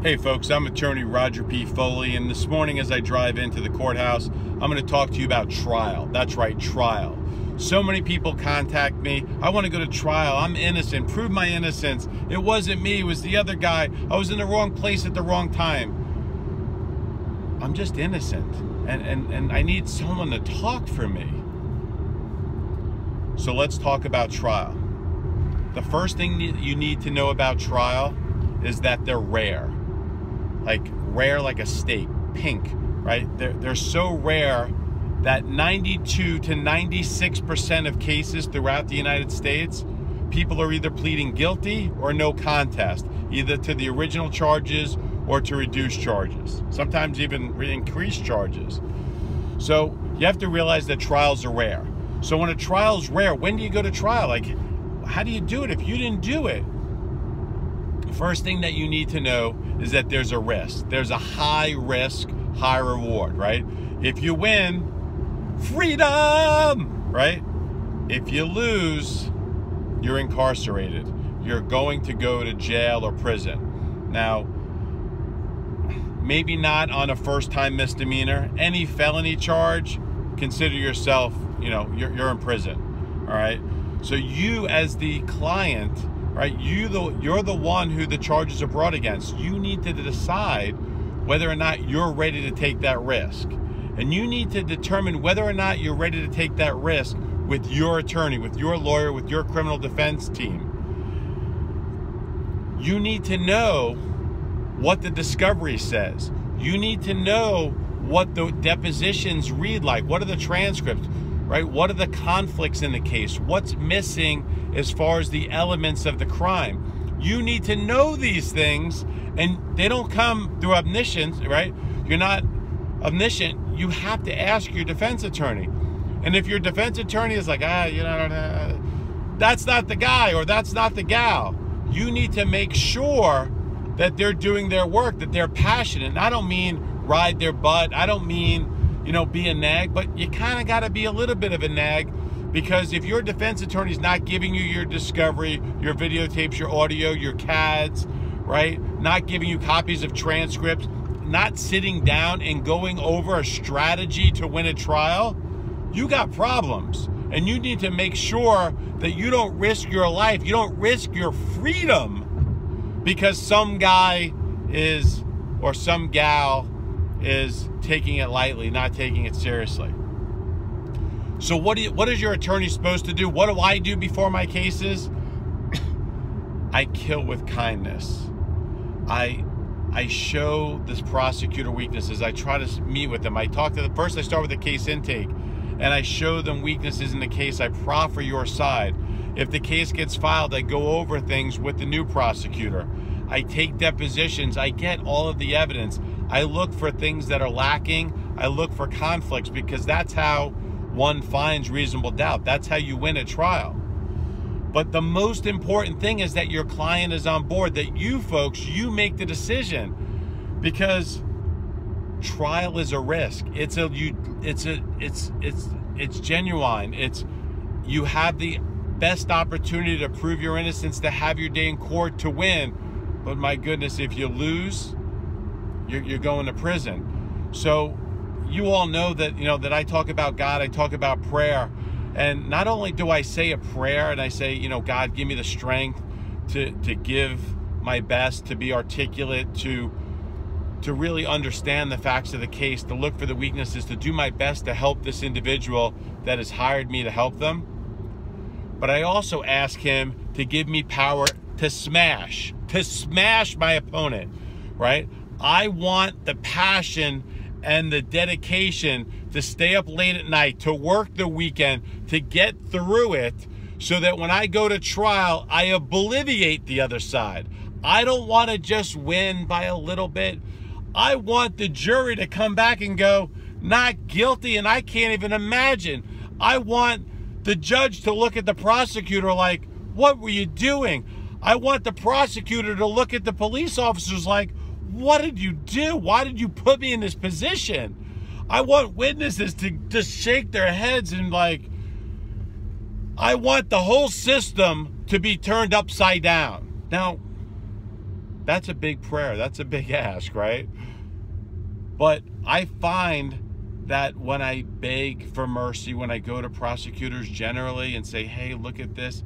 Hey folks, I'm attorney Roger P. Foley, and this morning as I drive into the courthouse, I'm going to talk to you about trial. That's right, trial. So many people contact me. I want to go to trial. I'm innocent. Prove my innocence. It wasn't me, it was the other guy. I was in the wrong place at the wrong time. I'm just innocent. And, and, and I need someone to talk for me. So let's talk about trial. The first thing you need to know about trial is that they're rare like rare like a steak, pink, right? They're, they're so rare that 92 to 96% of cases throughout the United States, people are either pleading guilty or no contest, either to the original charges or to reduced charges, sometimes even increased charges. So you have to realize that trials are rare. So when a trial's rare, when do you go to trial? Like, how do you do it if you didn't do it? First thing that you need to know is that there's a risk. There's a high risk, high reward, right? If you win, freedom, right? If you lose, you're incarcerated. You're going to go to jail or prison. Now, maybe not on a first time misdemeanor. Any felony charge, consider yourself, you know, you're, you're in prison. All right. So you, as the client, right? You the you're the one who the charges are brought against. You need to decide whether or not you're ready to take that risk. And you need to determine whether or not you're ready to take that risk with your attorney, with your lawyer, with your criminal defense team. You need to know what the discovery says. You need to know what the depositions read like. What are the transcripts? Right? What are the conflicts in the case? What's missing as far as the elements of the crime? You need to know these things, and they don't come through omniscience, right? You're not omniscient. You have to ask your defense attorney. And if your defense attorney is like, ah, you know, that's not the guy or that's not the gal, you need to make sure that they're doing their work, that they're passionate. And I don't mean ride their butt. I don't mean you know, be a nag, but you kind of got to be a little bit of a nag because if your defense attorney is not giving you your discovery, your videotapes, your audio, your CADs, right? Not giving you copies of transcripts, not sitting down and going over a strategy to win a trial, you got problems. And you need to make sure that you don't risk your life, you don't risk your freedom because some guy is or some gal is taking it lightly, not taking it seriously. So what do you, what is your attorney supposed to do? What do I do before my cases? I kill with kindness. I I show this prosecutor weaknesses. I try to meet with them. I talk to the first I start with the case intake and I show them weaknesses in the case. I proffer your side. If the case gets filed, I go over things with the new prosecutor. I take depositions. I get all of the evidence. I look for things that are lacking. I look for conflicts because that's how one finds reasonable doubt. That's how you win a trial. But the most important thing is that your client is on board, that you folks, you make the decision because trial is a risk. It's a you it's a it's it's it's genuine. It's you have the best opportunity to prove your innocence, to have your day in court to win. But my goodness, if you lose, you're, you're going to prison. So you all know that, you know, that I talk about God, I talk about prayer. And not only do I say a prayer and I say, you know, God, give me the strength to, to give my best, to be articulate, to to really understand the facts of the case, to look for the weaknesses, to do my best to help this individual that has hired me to help them. But I also ask him to give me power to smash, to smash my opponent, right? I want the passion and the dedication to stay up late at night, to work the weekend, to get through it so that when I go to trial, I obliviate the other side. I don't want to just win by a little bit. I want the jury to come back and go, not guilty, and I can't even imagine. I want the judge to look at the prosecutor like, what were you doing? I want the prosecutor to look at the police officers like, what did you do? Why did you put me in this position? I want witnesses to just shake their heads and like, I want the whole system to be turned upside down. Now, That's a big prayer. That's a big ask, right? But I find that when I beg for mercy, when I go to prosecutors generally and say, hey, look at this,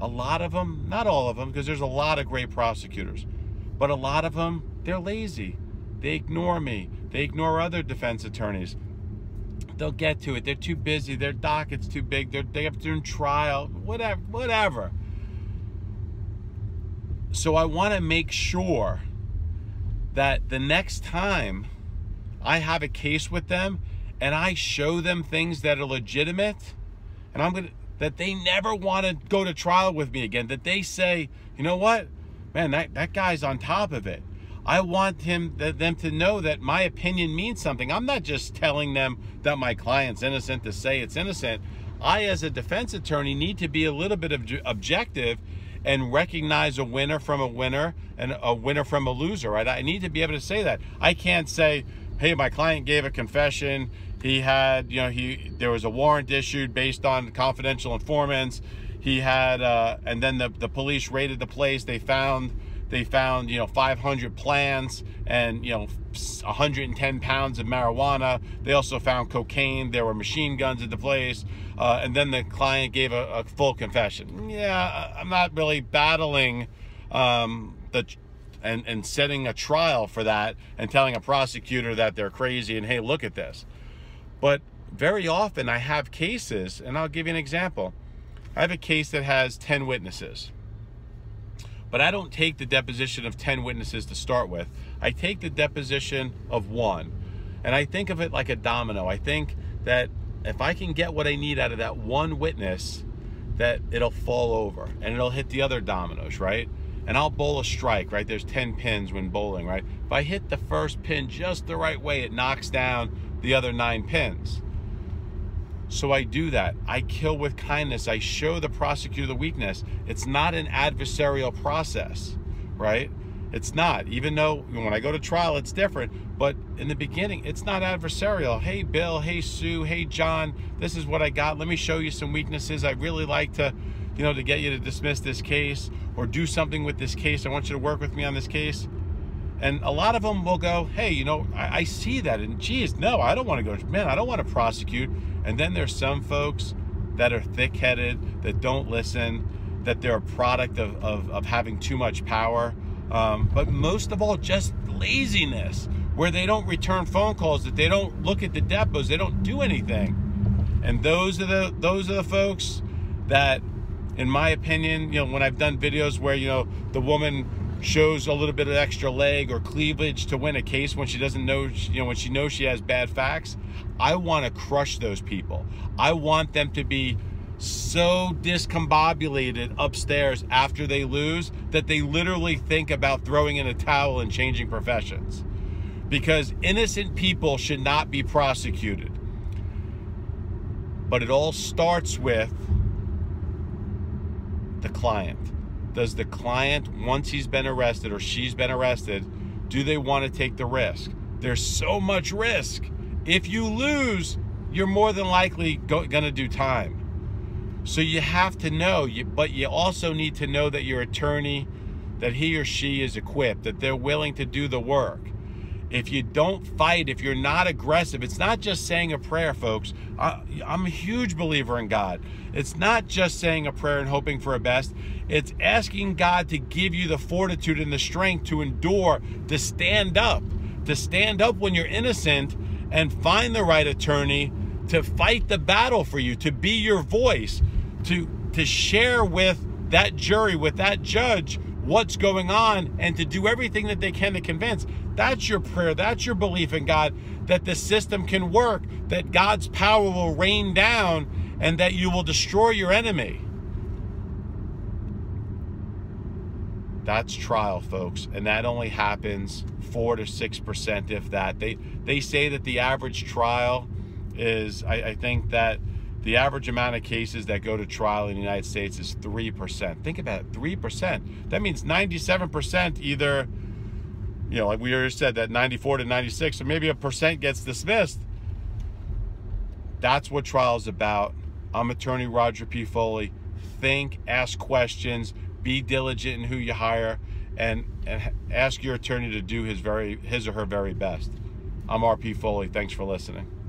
a lot of them, not all of them, because there's a lot of great prosecutors, but a lot of them, they're lazy. They ignore me. They ignore other defense attorneys. They'll get to it. They're too busy. Their docket's too big. They're, they have to do a trial, whatever, whatever. So I want to make sure that the next time I have a case with them and I show them things that are legitimate, and I'm gonna that they never want to go to trial with me again. That they say, you know what, man, that, that guy's on top of it. I want him them to know that my opinion means something. I'm not just telling them that my client's innocent to say it's innocent. I, as a defense attorney, need to be a little bit of objective and recognize a winner from a winner and a winner from a loser. Right? I need to be able to say that. I can't say, "Hey, my client gave a confession he had, you know, he there was a warrant issued based on confidential informants. He had, uh, and then the, the police raided the place. They found they found you know 500 plants and you know 110 pounds of marijuana. They also found cocaine. There were machine guns at the place, uh, and then the client gave a, a, full confession. Yeah, I'm not really battling um, the and and setting a trial for that and telling a prosecutor that they're crazy and hey, look at this. But very often I have cases, and I'll give you an example. I have a case that has 10 witnesses. But I don't take the deposition of 10 witnesses to start with. I take the deposition of one. And I think of it like a domino. I think that if I can get what I need out of that one witness, that it'll fall over and it'll hit the other dominoes, right? And I'll bowl a strike, right? There's 10 pins when bowling, right? If I hit the first pin just the right way, it knocks down the other nine pins. So I do that. I kill with kindness. I show the prosecutor the weakness. It's not an adversarial process, right? It's not. Even though when I go to trial, it's different. But in the beginning, it's not adversarial. Hey, Bill. Hey, Sue. Hey, John. This is what I got. Let me show you some weaknesses. I really like to, you know, to get you to dismiss this case or do something with this case. I want you to work with me on this case. And a lot of them will go, hey, you know, I, I see that. And geez, no, I don't want to go, man, I don't want to prosecute. And then there's some folks that are thick headed, that don't listen, that they're a product of, of, of having too much power. Um, but most of all, just laziness, where they don't return phone calls, that they don't look at the depos, they don't do anything. And those are the those are the folks that, in my opinion, you know, when I've done videos where you know the woman shows a little bit of extra leg or cleavage to win a case when she doesn't know, you know, when she knows she has bad facts. I want to crush those people. I want them to be so discombobulated upstairs after they lose that they literally think about throwing in a towel and changing professions. Because innocent people should not be prosecuted. But it all starts with the client does the client, once he's been arrested or she's been arrested, do they want to take the risk? There's so much risk. If you lose, you're more than likely going to do time. So you have to know, but you also need to know that your attorney, that he or she is equipped, that they're willing to do the work if you don't fight, if you're not aggressive, it's not just saying a prayer, folks. I, am a huge believer in God. It's not just saying a prayer and hoping for a best. It's asking God to give you the fortitude and the strength to endure, to stand up, to stand up when you're innocent and find the right attorney to fight the battle for you, to be your voice, to, to share with that jury, with that judge, what's going on and to do everything that they can to convince. That's your prayer. That's your belief in God that the system can work, that God's power will rain down, and that you will destroy your enemy. That's trial, folks, and that only happens four to six percent, if that. They they say that the average trial is. I, I think that the average amount of cases that go to trial in the United States is 3%. Think about it, 3%. That means 97% either, you know, like we already said, that 94 to 96, or maybe a percent gets dismissed. That's what trial is about. I'm attorney Roger P. Foley. Think, ask questions, be diligent in who you hire, and and ask your attorney to do his very his or her very best. I'm RP Foley. Thanks for listening.